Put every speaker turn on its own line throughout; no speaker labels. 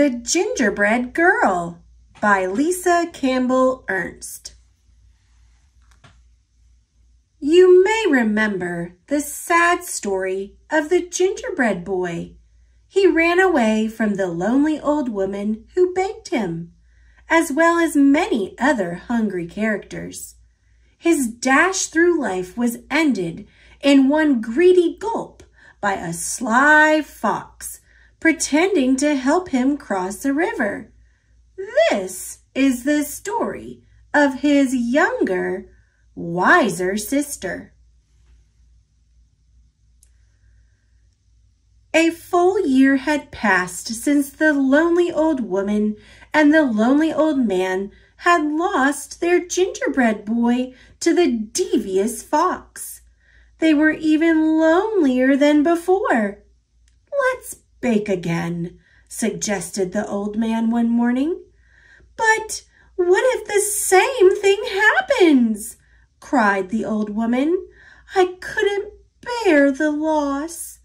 The Gingerbread Girl by Lisa Campbell Ernst. You may remember the sad story of the gingerbread boy. He ran away from the lonely old woman who baked him, as well as many other hungry characters. His dash through life was ended in one greedy gulp by a sly fox pretending to help him cross the river. This is the story of his younger, wiser sister. A full year had passed since the lonely old woman and the lonely old man had lost their gingerbread boy to the devious fox. They were even lonelier than before. Let's bake again, suggested the old man one morning. But what if the same thing happens? cried the old woman. I couldn't bear the loss.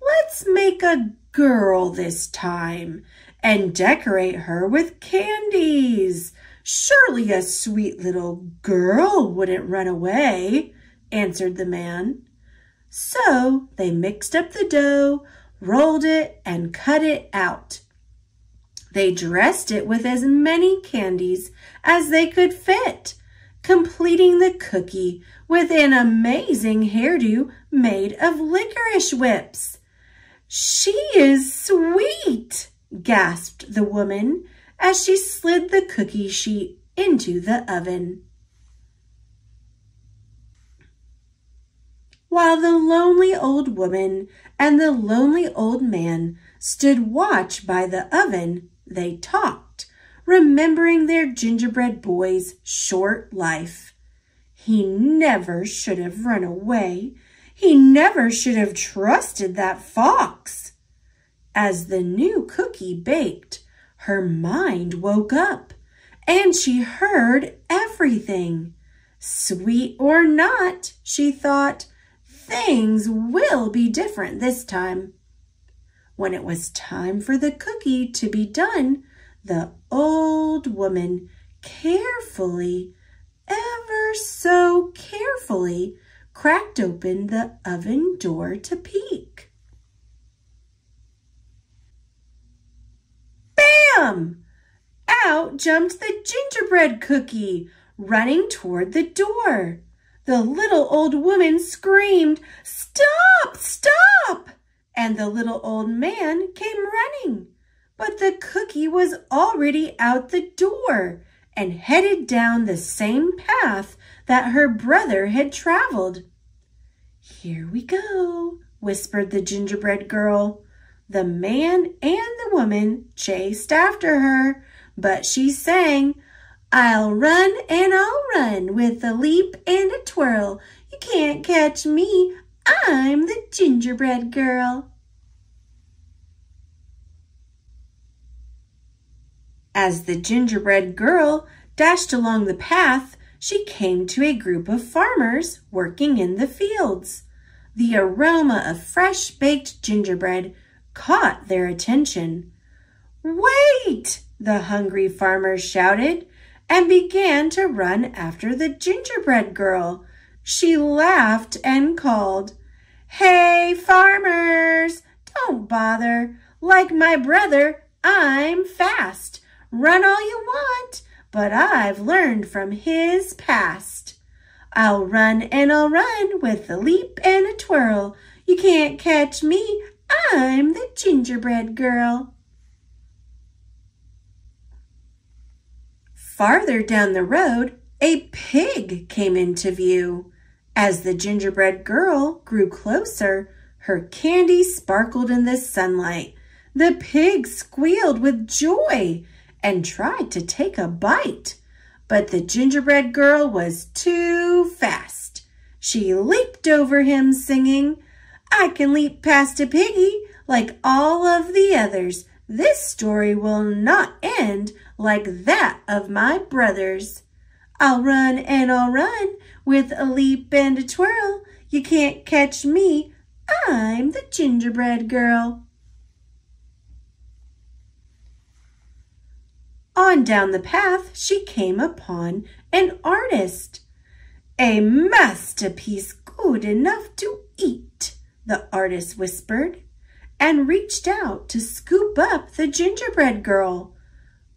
Let's make a girl this time and decorate her with candies. Surely a sweet little girl wouldn't run away, answered the man. So they mixed up the dough, rolled it, and cut it out. They dressed it with as many candies as they could fit, completing the cookie with an amazing hairdo made of licorice whips. She is sweet, gasped the woman as she slid the cookie sheet into the oven. while the lonely old woman and the lonely old man stood watch by the oven, they talked, remembering their gingerbread boy's short life. He never should have run away. He never should have trusted that fox. As the new cookie baked, her mind woke up and she heard everything. Sweet or not, she thought, things will be different this time. When it was time for the cookie to be done, the old woman carefully, ever so carefully, cracked open the oven door to peek. Bam! Out jumped the gingerbread cookie, running toward the door. The little old woman screamed, Stop! Stop! And the little old man came running. But the cookie was already out the door and headed down the same path that her brother had traveled. Here we go, whispered the gingerbread girl. The man and the woman chased after her, but she sang, I'll run and I'll run with a leap and a twirl. You can't catch me. I'm the gingerbread girl. As the gingerbread girl dashed along the path, she came to a group of farmers working in the fields. The aroma of fresh baked gingerbread caught their attention. Wait! the hungry farmers shouted and began to run after the gingerbread girl. She laughed and called, Hey, farmers, don't bother. Like my brother, I'm fast. Run all you want, but I've learned from his past. I'll run and I'll run with a leap and a twirl. You can't catch me, I'm the gingerbread girl. Farther down the road, a pig came into view. As the gingerbread girl grew closer, her candy sparkled in the sunlight. The pig squealed with joy and tried to take a bite. But the gingerbread girl was too fast. She leaped over him singing, I can leap past a piggy like all of the others. This story will not end like that of my brothers. I'll run and I'll run with a leap and a twirl. You can't catch me. I'm the gingerbread girl. On down the path she came upon an artist. A masterpiece good enough to eat, the artist whispered, and reached out to scoop up the gingerbread girl.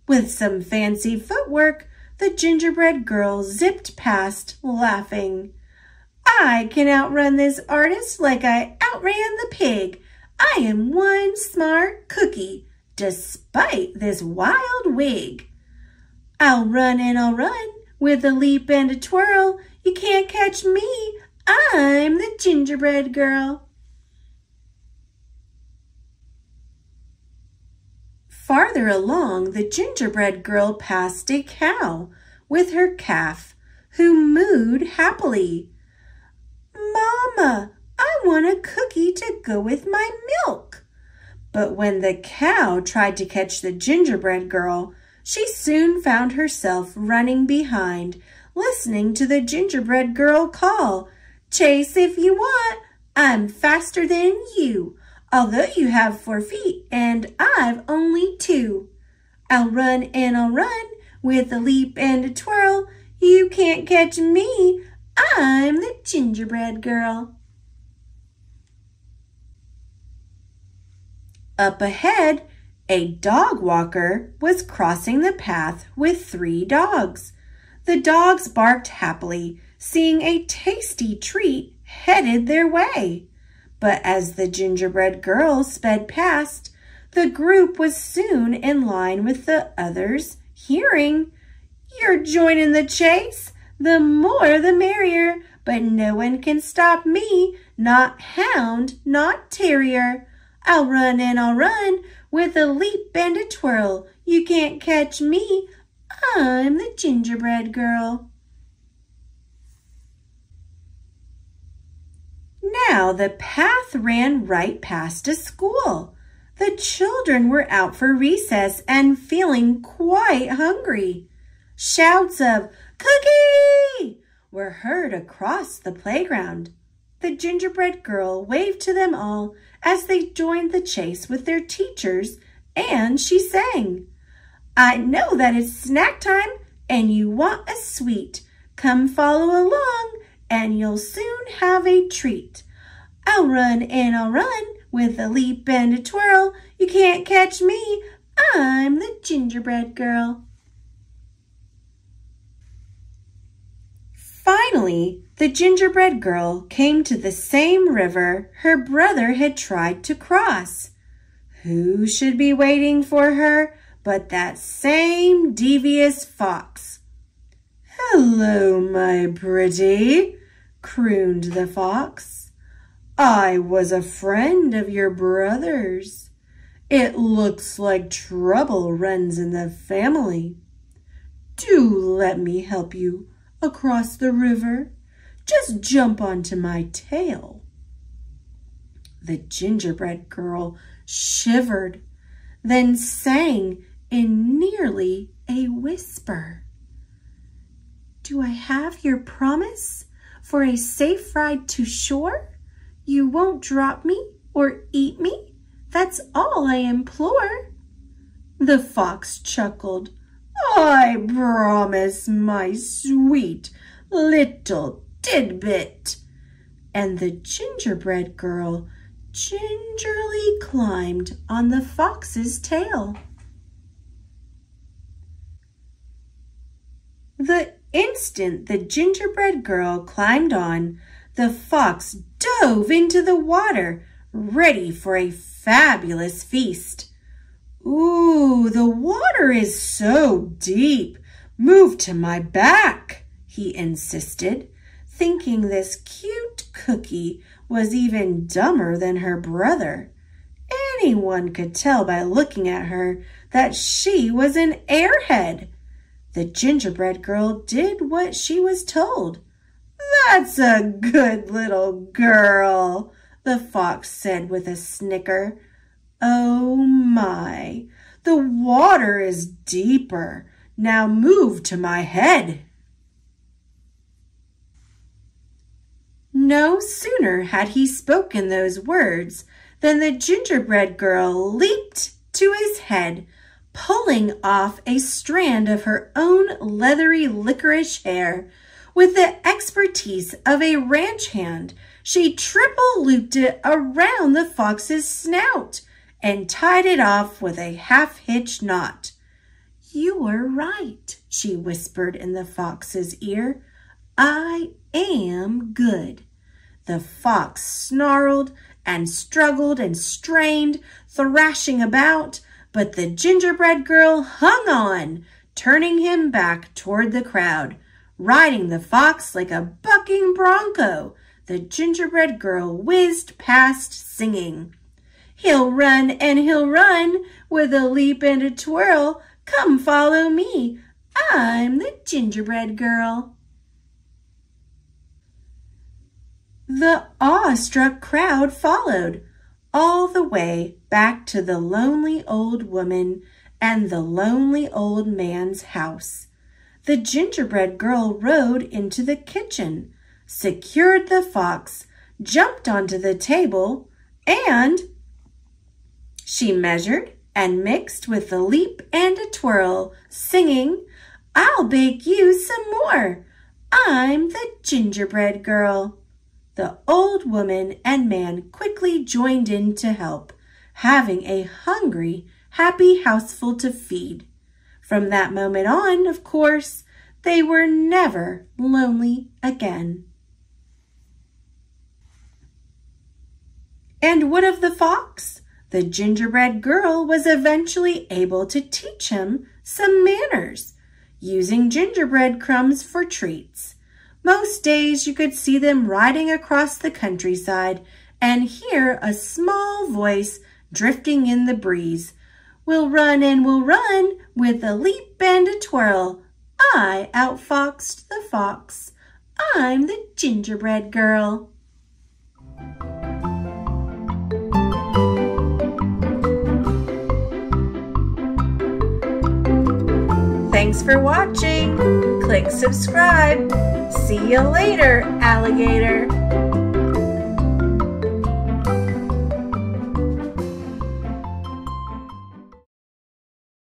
With some fancy footwork, the gingerbread girl zipped past, laughing. I can outrun this artist like I outran the pig. I am one smart cookie, despite this wild wig. I'll run and I'll run with a leap and a twirl. You can't catch me. I'm the gingerbread girl. Farther along, the gingerbread girl passed a cow with her calf, who mooed happily. Mama, I want a cookie to go with my milk. But when the cow tried to catch the gingerbread girl, she soon found herself running behind, listening to the gingerbread girl call, Chase if you want, I'm faster than you, although you have four feet and I've only two. I'll run and I'll run with a leap and a twirl. You can't catch me, I'm the gingerbread girl. Up ahead, a dog walker was crossing the path with three dogs. The dogs barked happily, seeing a tasty treat headed their way. But as the gingerbread girl sped past, the group was soon in line with the others, hearing, You're joining the chase? The more the merrier, but no one can stop me, not hound, not terrier. I'll run and I'll run with a leap and a twirl. You can't catch me. I'm the gingerbread girl. Now the path ran right past a school. The children were out for recess and feeling quite hungry. Shouts of cookie were heard across the playground. The gingerbread girl waved to them all as they joined the chase with their teachers, and she sang, I know that it's snack time and you want a sweet. Come follow along and you'll soon have a treat. I'll run and I'll run with a leap and a twirl. You can't catch me. I'm the gingerbread girl. Finally, the gingerbread girl came to the same river her brother had tried to cross. Who should be waiting for her but that same devious fox? Hello, my pretty, crooned the fox. I was a friend of your brother's. It looks like trouble runs in the family. Do let me help you across the river. Just jump onto my tail. The gingerbread girl shivered, then sang in nearly a whisper. Do I have your promise for a safe ride to shore? You won't drop me or eat me? That's all I implore. The fox chuckled. I promise, my sweet little tidbit. And the gingerbread girl gingerly climbed on the fox's tail. The instant the gingerbread girl climbed on, the fox dove into the water, ready for a fabulous feast. Ooh, the water is so deep. Move to my back, he insisted, thinking this cute cookie was even dumber than her brother. Anyone could tell by looking at her that she was an airhead. The gingerbread girl did what she was told. That's a good little girl, the fox said with a snicker. Oh my, the water is deeper. Now move to my head. No sooner had he spoken those words than the gingerbread girl leaped to his head, pulling off a strand of her own leathery licorice hair. With the expertise of a ranch hand, she triple looped it around the fox's snout and tied it off with a half-hitch knot. You are right, she whispered in the fox's ear. I am good. The fox snarled and struggled and strained, thrashing about, but the gingerbread girl hung on, turning him back toward the crowd. Riding the fox like a bucking bronco, the gingerbread girl whizzed past singing. He'll run and he'll run with a leap and a twirl. Come follow me. I'm the gingerbread girl. The awestruck crowd followed all the way back to the lonely old woman and the lonely old man's house. The gingerbread girl rode into the kitchen, secured the fox, jumped onto the table, and she measured and mixed with a leap and a twirl, singing, I'll bake you some more. I'm the gingerbread girl. The old woman and man quickly joined in to help, having a hungry, happy houseful to feed. From that moment on, of course, they were never lonely again. And what of the fox? The gingerbread girl was eventually able to teach him some manners, using gingerbread crumbs for treats. Most days you could see them riding across the countryside and hear a small voice drifting in the breeze. We'll run and we'll run with a leap and a twirl. I outfoxed the fox. I'm the gingerbread girl. Thanks for watching. Click subscribe. See you later, alligator.